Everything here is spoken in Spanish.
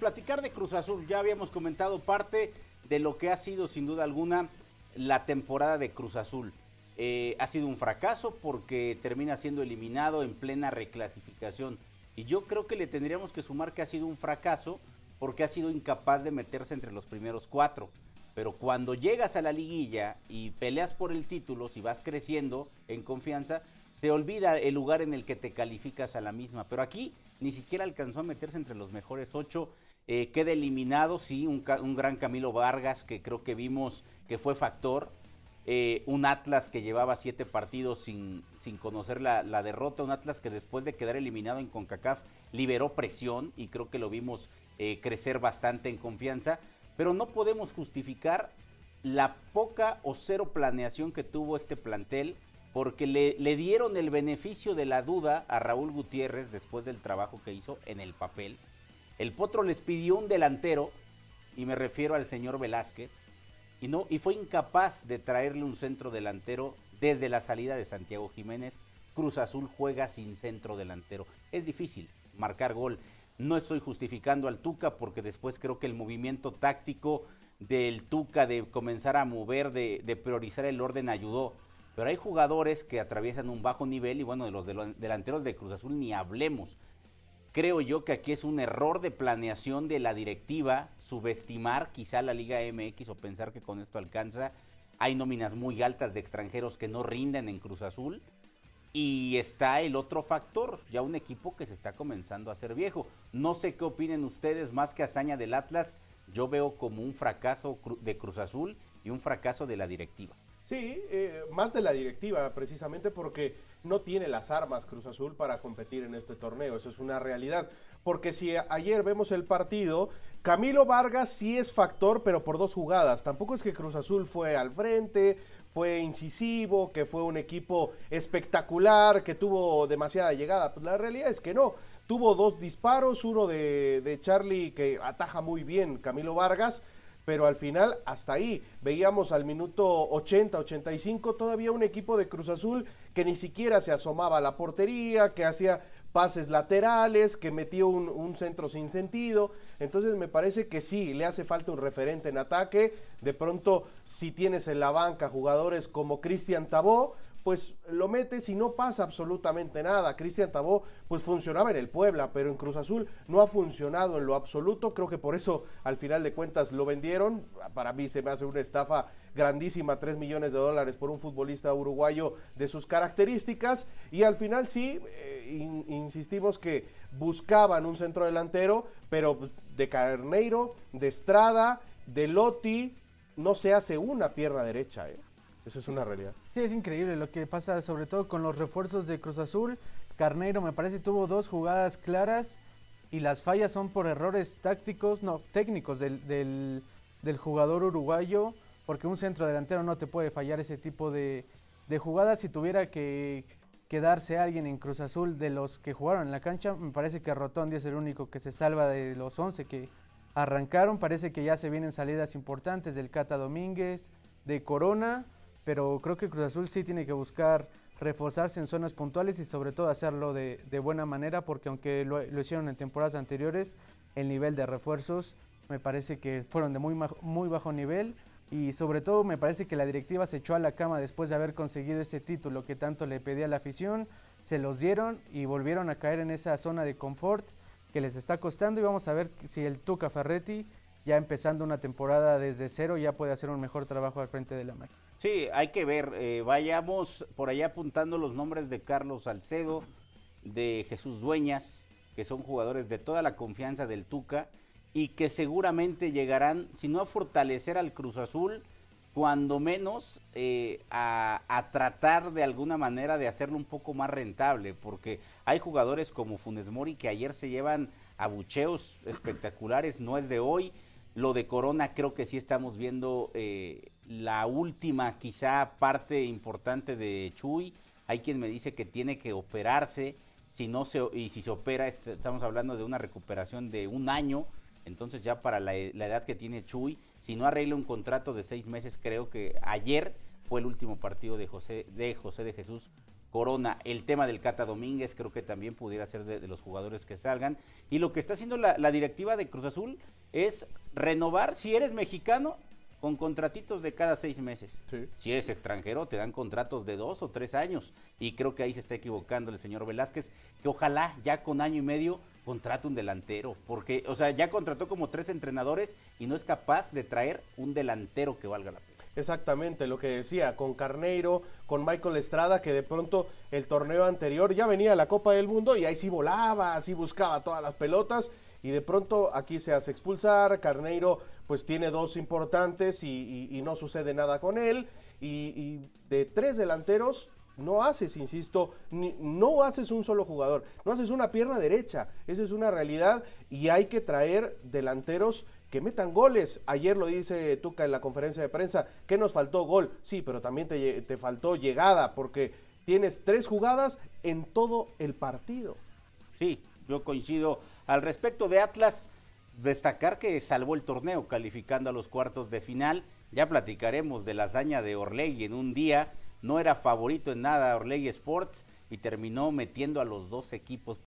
platicar de Cruz Azul. Ya habíamos comentado parte de lo que ha sido sin duda alguna la temporada de Cruz Azul. Eh, ha sido un fracaso porque termina siendo eliminado en plena reclasificación. Y yo creo que le tendríamos que sumar que ha sido un fracaso porque ha sido incapaz de meterse entre los primeros cuatro. Pero cuando llegas a la liguilla y peleas por el título, si vas creciendo en confianza, se olvida el lugar en el que te calificas a la misma. Pero aquí ni siquiera alcanzó a meterse entre los mejores ocho. Eh, queda eliminado, sí, un, gran Camilo Vargas que creo que vimos que fue factor. Eh, un Atlas que llevaba siete partidos sin, sin conocer la, derrota, un Atlas que después de quedar eliminado en CONCACAF liberó presión y creo que lo vimos eh, crecer bastante en confianza, pero no podemos justificar la poca o cero planeación que tuvo este plantel porque le, le, dieron el beneficio de la duda a Raúl Gutiérrez después del trabajo que hizo en el papel. El Potro les pidió un delantero, y me refiero al señor Velázquez, y, no, y fue incapaz de traerle un centro delantero desde la salida de Santiago Jiménez. Cruz Azul juega sin centro delantero. Es difícil marcar gol. No estoy justificando al Tuca porque después creo que el movimiento táctico del Tuca de comenzar a mover, de, de priorizar el orden ayudó pero hay jugadores que atraviesan un bajo nivel y bueno, de los delanteros de Cruz Azul ni hablemos. Creo yo que aquí es un error de planeación de la directiva, subestimar quizá la Liga MX o pensar que con esto alcanza. Hay nóminas muy altas de extranjeros que no rinden en Cruz Azul. Y está el otro factor, ya un equipo que se está comenzando a hacer viejo. No sé qué opinen ustedes más que hazaña del Atlas. Yo veo como un fracaso de Cruz Azul y un fracaso de la directiva. Sí, eh, más de la directiva, precisamente porque no tiene las armas Cruz Azul para competir en este torneo. Eso es una realidad. Porque si ayer vemos el partido, Camilo Vargas sí es factor, pero por dos jugadas. Tampoco es que Cruz Azul fue al frente, fue incisivo, que fue un equipo espectacular, que tuvo demasiada llegada. Pues la realidad es que no. Tuvo dos disparos, uno de, de Charlie que ataja muy bien Camilo Vargas pero al final hasta ahí veíamos al minuto 80, 85 todavía un equipo de Cruz Azul que ni siquiera se asomaba a la portería, que hacía pases laterales, que metió un, centro sin sentido. Entonces me parece que sí, le hace falta un referente en ataque. De pronto, si tienes en la banca jugadores como Cristian Tabó, pues lo metes y no pasa absolutamente nada. Cristian Tabó pues funcionaba en el Puebla, pero en Cruz Azul no ha funcionado en lo absoluto. Creo que por eso al final de cuentas lo vendieron. Para mí se me hace una estafa grandísima, 3 millones de dólares por un futbolista uruguayo de sus características. Y al final sí, eh, insistimos que buscaban un centro delantero, pero pues, de Carneiro, de Estrada, de Lotti, no se hace una pierna derecha. ¿eh? Eso es una realidad. Sí, es increíble lo que pasa, sobre todo con los refuerzos de Cruz Azul. Carneiro me parece tuvo dos jugadas claras y las fallas son por errores tácticos, no, técnicos del, del, jugador uruguayo, porque un centro delantero no te puede fallar ese tipo de, de jugadas. Si tuviera que quedarse alguien en Cruz Azul de los que jugaron en la cancha, me parece que Rotondi es el único que se salva de los 11 que arrancaron. Parece que ya se vienen salidas importantes del Cata Domínguez, de Corona pero creo que Cruz Azul sí tiene que buscar reforzarse en zonas puntuales y sobre todo hacerlo de, buena manera, porque aunque lo, hicieron en temporadas anteriores, el nivel de refuerzos me parece que fueron de muy, muy bajo nivel y sobre todo me parece que la directiva se echó a la cama después de haber conseguido ese título que tanto le pedía la afición, se los dieron y volvieron a caer en esa zona de confort que les está costando y vamos a ver si el Tuca Ferretti ya empezando una temporada desde cero, ya puede hacer un mejor trabajo al frente de la máquina. Sí, hay que ver, eh, vayamos por allá apuntando los nombres de Carlos Salcedo, de Jesús Dueñas, que son jugadores de toda la confianza del Tuca y que seguramente llegarán, si no a fortalecer al Cruz Azul, cuando menos eh, a, a, tratar de alguna manera de hacerlo un poco más rentable, porque hay jugadores como Funes Mori que ayer se llevan abucheos espectaculares, no es de hoy, lo de Corona creo que sí estamos viendo eh, la última quizá parte importante de Chuy. Hay quien me dice que tiene que operarse. Si no se, y si se opera, estamos hablando de una recuperación de un año. Entonces ya para la, edad que tiene Chuy, si no arregla un contrato de seis meses, creo que ayer fue el último partido de José de, José de Jesús Corona, el tema del Cata Domínguez, creo que también pudiera ser de, los jugadores que salgan. Y lo que está haciendo la, directiva de Cruz Azul es renovar, si eres mexicano, con contratitos de cada seis meses. Si eres extranjero, te dan contratos de dos o tres años. Y creo que ahí se está equivocando el señor Velázquez, que ojalá ya con año y medio contrate un delantero. Porque, o sea, ya contrató como tres entrenadores y no es capaz de traer un delantero que valga la pena. Exactamente, lo que decía, con Carneiro, con Michael Estrada, que de pronto el torneo anterior ya venía a la Copa del Mundo y ahí sí volaba, así buscaba todas las pelotas y de pronto aquí se hace expulsar, Carneiro pues tiene dos importantes y, no sucede nada con él. Y, de tres delanteros no haces, insisto, no haces un solo jugador, no haces una pierna derecha, esa es una realidad y hay que traer delanteros que metan goles. Ayer lo dice Tuca en la conferencia de prensa, que nos faltó gol. Sí, pero también te, te faltó llegada, porque tienes tres jugadas en todo el partido. Sí, yo coincido. Al respecto de Atlas, destacar que salvó el torneo calificando a los cuartos de final. Ya platicaremos de la hazaña de Orlegui en un día. No era favorito en nada Orlegui Sports y terminó metiendo a los dos equipos